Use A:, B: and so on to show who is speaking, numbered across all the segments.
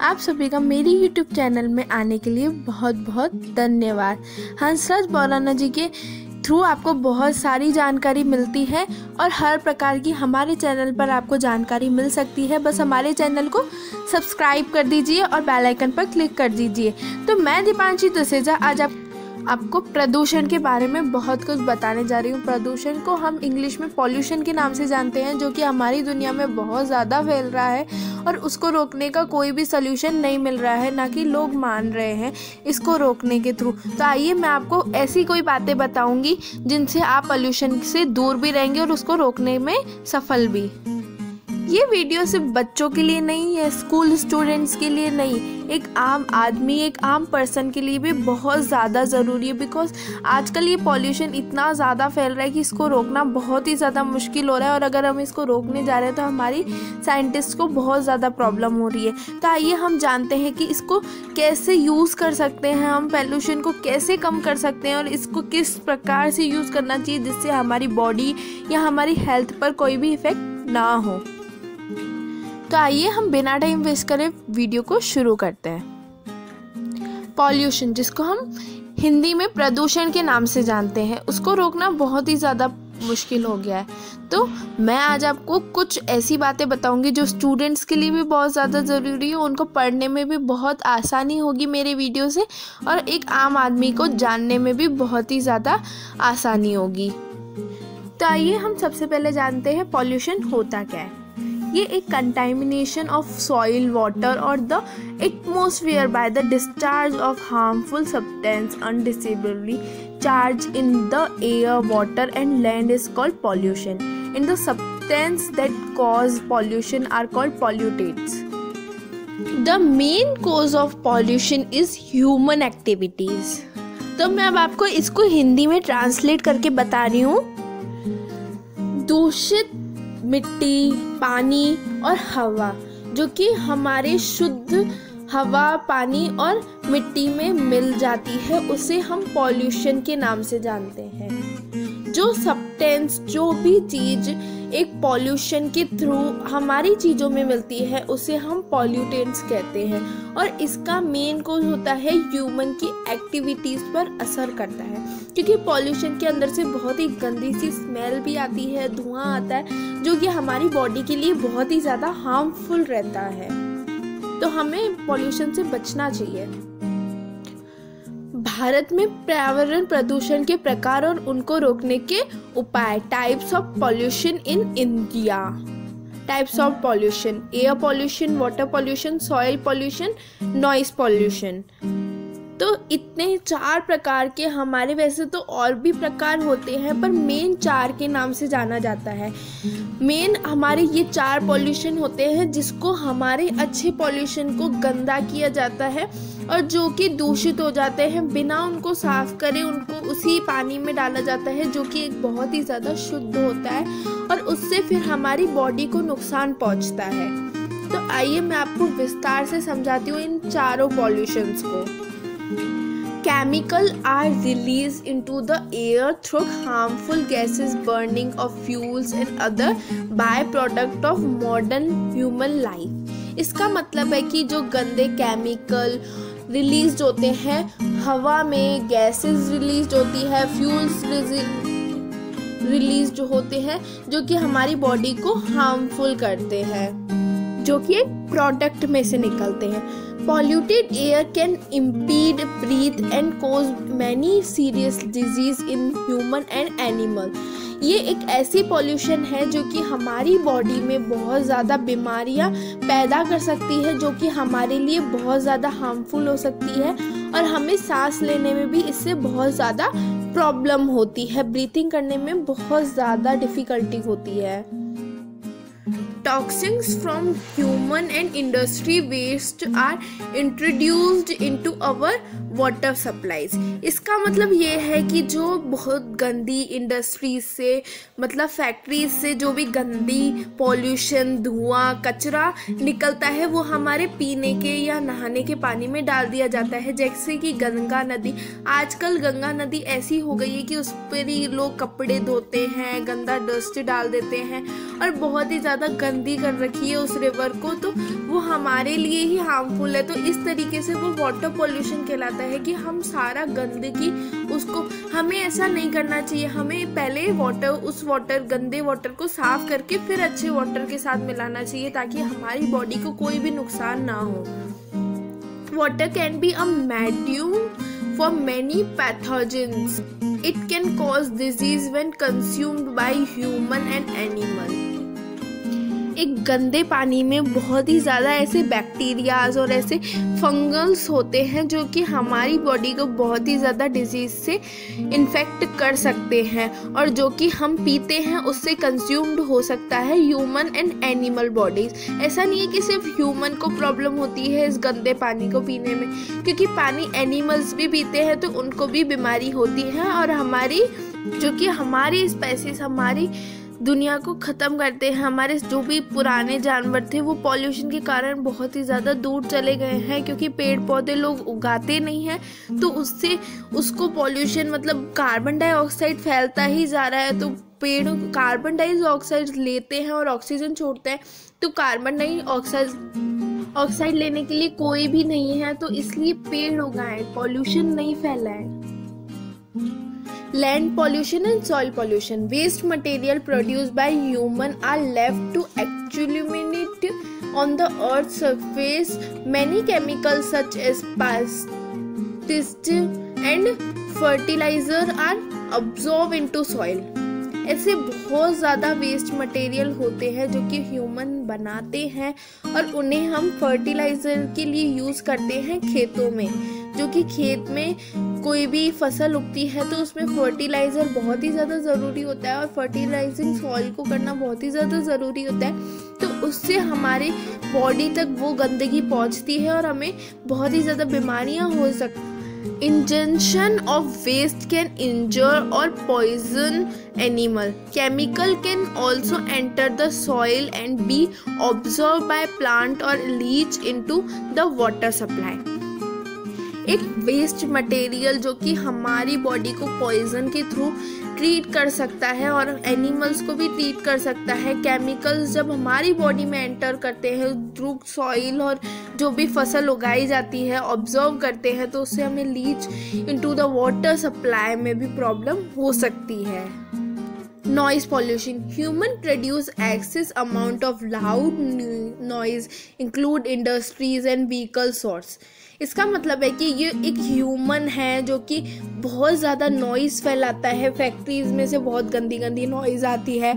A: आप सभी का मेरी यूट्यूब चैनल में आने के लिए बहुत बहुत धन्यवाद। हंसराज मौलाना जी के थ्रू आपको बहुत सारी जानकारी मिलती है और हर प्रकार की हमारे चैनल पर आपको जानकारी मिल सकती है। बस हमारे चैनल को सब्सक्राइब कर दीजिए और बेल आइकन पर क्लिक कर दीजिए। तो मैं दीपांशी दुसेजा, आज आप आपको प्रदूषण के बारे में बहुत कुछ बताने जा रही हूँ। प्रदूषण को हम इंग्लिश में पॉल्यूशन के नाम से जानते हैं, जो कि हमारी दुनिया में बहुत ज़्यादा फैल रहा है और उसको रोकने का कोई भी सोल्यूशन नहीं मिल रहा है, ना कि लोग मान रहे हैं इसको रोकने के थ्रू तो आइए मैं आपको ऐसी कोई बातें बताऊँगी, जिनसे आप पॉल्यूशन से दूर भी रहेंगे और उसको रोकने में सफल भी। ये वीडियो सिर्फ़ बच्चों के लिए नहीं है स्कूल स्टूडेंट्स के लिए नहीं। एक आम आदमी, एक आम पर्सन के लिए भी बहुत ज़्यादा ज़रूरी है बिकॉज़ आजकल ये पॉल्यूशन इतना ज़्यादा फैल रहा है कि इसको रोकना बहुत ही ज़्यादा मुश्किल हो रहा है और अगर हम इसको रोकने जा रहे हैं तो हमारी साइंटिस्ट को बहुत ज़्यादा प्रॉब्लम हो रही है। तो आइए हम जानते हैं कि इसको कैसे यूज़ कर सकते हैं हम पॉल्यूशन को कैसे कम कर सकते हैं और इसको किस प्रकार से यूज़ करना चाहिए जिससे हमारी बॉडी या हमारी हेल्थ पर कोई भी इफ़ेक्ट ना हो। तो आइए हम बिना टाइम वेस्ट करे वीडियो को शुरू करते हैं। पॉल्यूशन जिसको हम हिंदी में प्रदूषण के नाम से जानते हैं, उसको रोकना बहुत ही ज़्यादा मुश्किल हो गया है। तो मैं आज आपको कुछ ऐसी बातें बताऊँगी जो स्टूडेंट्स के लिए भी बहुत ज़्यादा ज़रूरी है, उनको पढ़ने में भी बहुत आसानी होगी मेरे वीडियो से, और एक आम आदमी को जानने में भी बहुत ही ज़्यादा आसानी होगी। तो आइए हम सबसे पहले जानते हैं पॉल्यूशन होता क्या है। ये एक कंटामिनेशन ऑफ़ सॉइल वाटर और the atmosphere by the discharge of harmful substance undesirably charge in the air water and land is called pollution in the substance that cause pollution are called pollutants the main cause of pollution is human activities तो मैं अब आपको इसको हिंदी में translate करके बता रही हूँ। दूषित मिट्टी, पानी और हवा, जो कि हमारे शुद्ध हवा, पानी और मिट्टी में मिल जाती है, उसे हम पॉल्यूशन के नाम से जानते हैं। जो सब्सटेंस जो भी चीज़ एक पॉल्यूशन के थ्रू हमारी चीज़ों में मिलती है, उसे हम पॉल्यूटेंट्स कहते हैं और इसका मेन कोज होता है ह्यूमन की एक्टिविटीज़ पर असर करता है। क्योंकि पॉल्यूशन के अंदर से बहुत ही गंदी सी स्मेल भी आती है, धुआँ आता है, जो कि हमारी बॉडी के लिए बहुत ही ज़्यादा हार्मफुल रहता है। तो हमें पॉल्यूशन से बचना चाहिए। भारत में पर्यावरण प्रदूषण के प्रकार और उनको रोकने के उपाय। Types of pollution in India types of pollution air pollution water pollution soil pollution noise pollution तो इतने चार प्रकार के हमारे, वैसे तो और भी प्रकार होते हैं, पर मेन चार के नाम से जाना जाता है। मेन हमारे ये चार पॉल्यूशन होते हैं, जिसको हमारे अच्छे पॉल्यूशन को गंदा किया जाता है और जो कि दूषित हो जाते हैं। बिना उनको साफ़ करे, उनको उसी पानी में डाला जाता है, जो कि एक बहुत ही ज़्यादा शुद्ध होता है और उससे फिर हमारी बॉडी को नुकसान पहुँचता है। तो आइए मैं आपको विस्तार से समझाती हूँ इन चारों पॉल्यूशंस को। Chemical are released into the air through harmful gases burning of fuels and other byproduct of modern human life इसका मतलब है कि जो गंदे केमिकल रिलीज़ होते हैं हवा में गैसेस रिलीज़ होती है फ्यूल्स रिलीज़ जो होते हैं जो कि हमारी बॉडी को हार्मफुल करते हैं जो कि एक प्रोडक्ट में से निकलते हैं। Polluted air can impede breath and cause many serious diseases in human and animal ये एक ऐसी पॉल्यूशन है जो कि हमारी बॉडी में बहुत ज़्यादा बीमारियाँ पैदा कर सकती है, जो कि हमारे लिए बहुत ज़्यादा हार्मफुल हो सकती है और हमें सांस लेने में भी इससे बहुत ज़्यादा प्रॉब्लम होती है। ब्रीथिंग करने में बहुत ज़्यादा डिफ़िकल्टी होती है। Toxins from human and industry waste are introduced into our water supplies इसका मतलब ये है कि जो बहुत गंदी इंडस्ट्रीज़ से मतलब फैक्ट्रीज से जो भी गंदी पॉल्यूशन धुआँ, कचरा निकलता है, वो हमारे पीने के या नहाने के पानी में डाल दिया जाता है। जैसे कि गंगा नदी। आजकल गंगा नदी ऐसी हो गई है कि उस पर ही लोग कपड़े धोते हैं, गंदा डस्ट डाल देते हैं और बहुत ही ज़्यादा गंद गंदी कर रखी है उस रिवर को तो वो हमारे लिए ही हार्मफुल है तो इस तरीके से वो वाटर पोल्यूशन कहलाता है कि हम सारा गंदगी उसको, हमें ऐसा नहीं करना चाहिए हमें पहले वाटर उस वाटर गंदे वाटर को साफ़ करके फिर अच्छे वाटर के साथ मिलाना चाहिए ताकि हमारी बॉडी को कोई भी नुकसान ना हो water can be a medium for many pathogens. It can cause disease when consumed by human and animal. एक गंदे पानी में बहुत ही ज़्यादा ऐसे बैक्टीरियाज और ऐसे फंगल्स होते हैं जो कि हमारी बॉडी को बहुत ही ज़्यादा डिज़ीज़ से इन्फेक्ट कर सकते हैं और जो कि हम पीते हैं उससे कंज्यूम्ड हो सकता है ह्यूमन एंड एनिमल बॉडीज़ ऐसा नहीं है कि सिर्फ़ ह्यूमन को प्रॉब्लम होती है इस गंदे पानी को पीने में, क्योंकि पानी एनिमल्स भी पीते हैं तो उनको भी बीमारी होती है और हमारी, जो कि हमारी स्पेसिस हमारी दुनिया को ख़त्म करते हैं। हमारे जो भी पुराने जानवर थे, वो पॉल्यूशन के कारण बहुत ही ज़्यादा दूर चले गए हैं, क्योंकि पेड़ पौधे लोग उगाते नहीं हैं तो उससे उसको पॉल्यूशन मतलब कार्बन डाइऑक्साइड फैलता ही जा रहा है। तो पेड़ कार्बन डाइऑक्साइड लेते हैं और ऑक्सीजन छोड़ते हैं तो कार्बन डाइऑक्साइड ऑक्साइड लेने के लिए कोई भी नहीं है तो इसलिए पेड़ उगाए पॉल्यूशन नहीं फैलाए। Land pollution and soil pollution. Waste material produced by human are left to accumulate on the earth's surface. Many chemicals such as pesticides and fertilizer are absorbed into soil. ऐसे बहुत ज़्यादा वेस्ट मटेरियल होते हैं जो कि human बनाते हैं और उन्हें हम फर्टिलाइज़र के लिए यूज़ करते हैं खेतों में जो कि खेत में कोई भी फ़सल उगती है तो उसमें फर्टिलाइज़र बहुत ही ज़्यादा ज़रूरी होता है और फर्टिलाइजिंग सॉइल को करना बहुत ही ज़्यादा ज़रूरी होता है। तो उससे हमारे बॉडी तक वो गंदगी पहुँचती है और हमें बहुत ही ज़्यादा बीमारियाँ हो सक ingestion of waste can injure or poison animal chemical can also enter the soil and be observe by plant or leach into the water supply एक वेस्ट मटेरियल जो कि हमारी बॉडी को पॉइजन के थ्रू ट्रीट कर सकता है और एनिमल्स को भी ट्रीट कर सकता है। केमिकल्स जब हमारी बॉडी में एंटर करते हैं थ्रू सॉइल और जो भी फ़सल उगाई जाती है ऑब्ज़र्व करते हैं तो उससे हमें leach into the water supply में भी प्रॉब्लम हो सकती है। Noise pollution human produce excess amount of loud noise include industries and vehicle source इसका मतलब है कि ये एक ह्यूमन है जो कि बहुत ज़्यादा नॉइज़ फैलाता है फैक्ट्रीज़ में से बहुत गंदी गंदी नॉइज़ आती है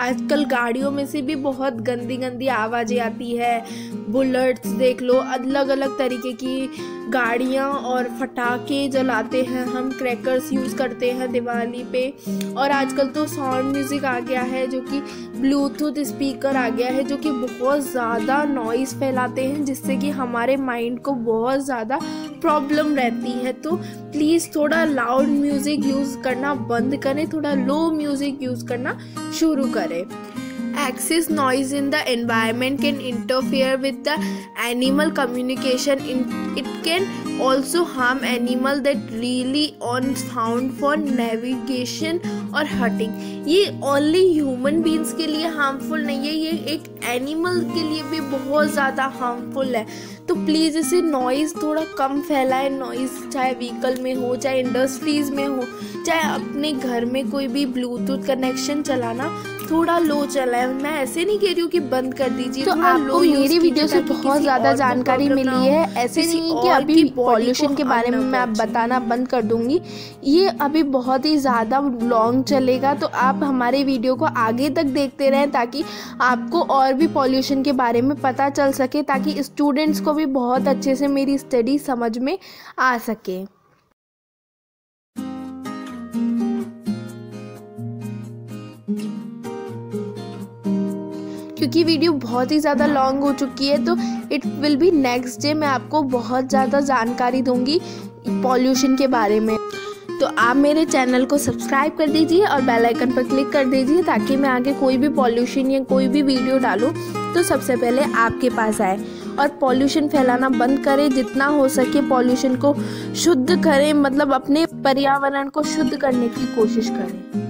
A: आजकल गाड़ियों में से भी बहुत गंदी गंदी आवाज़ें आती है। बुलेट्स देख लो अलग अलग तरीके की गाड़ियाँ और फटाके जलाते हैं। हम क्रैकर्स यूज़ करते हैं दिवाली पे। और आजकल तो साउंड म्यूज़िक आ गया है जो कि ब्लूटूथ स्पीकर आ गया है जो कि बहुत ज़्यादा नॉइज़ फैलाते हैं, जिससे कि हमारे माइंड को बहुत ज़्यादा प्रॉब्लम रहती है तो प्लीज़ थोड़ा लाउड म्यूज़िक यूज़ करना बंद करें, थोड़ा लो म्यूज़िक यूज़ करना शुरू करें। Excess noise in the environment can interfere with the animal communication in it can also harm animal that really on sound for navigation और हटिंग ये ओनली ह्यूमन बींग्स के लिए हार्मफुल नहीं है, ये एक एनिमल के लिए भी बहुत ज़्यादा हार्मफुल है। तो प्लीज़ इसे नॉइज़ थोड़ा कम फैलाए नॉइज़ चाहे व्हीकल में हो, चाहे इंडस्ट्रीज़ में हो, चाहे अपने घर में कोई भी ब्लूटूथ कनेक्शन चलाना थोड़ा लो चला है। मैं ऐसे नहीं कह रही हूँ कि बंद कर दीजिए
B: तो आपको मेरी वीडियो से बहुत ज़्यादा जानकारी मिली है। ऐसे नहीं कि अभी पॉल्यूशन के बारे में मैं आप बताना बंद कर दूँगी। ये अभी बहुत ही ज़्यादा लॉन्ग चलेगा तो आप हमारे वीडियो को आगे तक देखते रहें ताकि आपको और भी पॉल्यूशन के बारे में पता चल सके ताकि स्टूडेंट्स को भी बहुत अच्छे से मेरी स्टडी समझ में आ सके। क्योंकि वीडियो बहुत ही ज़्यादा लॉन्ग हो चुकी है तो it will be next day मैं आपको बहुत ज़्यादा जानकारी दूँगी पॉल्यूशन के बारे में। तो आप मेरे चैनल को सब्सक्राइब कर दीजिए और बेल आइकन पर क्लिक कर दीजिए ताकि मैं आगे कोई भी पॉल्यूशन या कोई भी वीडियो डालूँ तो सबसे पहले आपके पास आए। और पॉल्यूशन फैलाना बंद करें, जितना हो सके पॉल्यूशन को शुद्ध करें मतलब अपने पर्यावरण को शुद्ध करने की कोशिश करें।